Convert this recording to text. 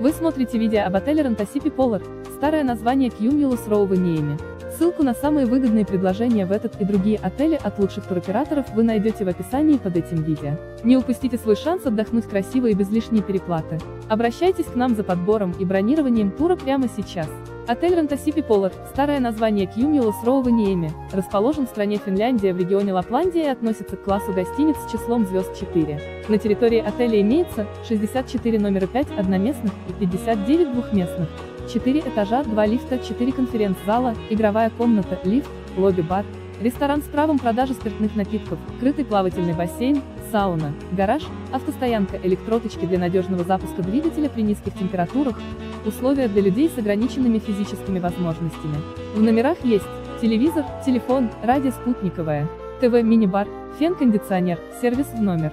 Вы смотрите видео об отеле Рантасипи Polar, старое название Cumulus Row в Ниеме. Ссылку на самые выгодные предложения в этот и другие отели от лучших туроператоров вы найдете в описании под этим видео. Не упустите свой шанс отдохнуть красиво и без лишней переплаты. Обращайтесь к нам за подбором и бронированием тура прямо сейчас. Отель Рантасипи Polar, старое название Cumulus Row в Ниеме, расположен в стране Финляндия в регионе Лапландия и относится к классу гостиниц с числом звезд 4. На территории отеля имеется 64 номера 5 одноместных и 59 двухместных. 4 этажа, 2 лифта, 4 конференц-зала, игровая комната, лифт, лобби-бар, ресторан с правом продажи спиртных напитков, крытый плавательный бассейн, сауна, гараж, автостоянка, электроточки для надежного запуска двигателя при низких температурах, условия для людей с ограниченными физическими возможностями. В номерах есть телевизор, телефон, радио спутниковое, ТВ, мини-бар, фен-кондиционер, сервис в номер.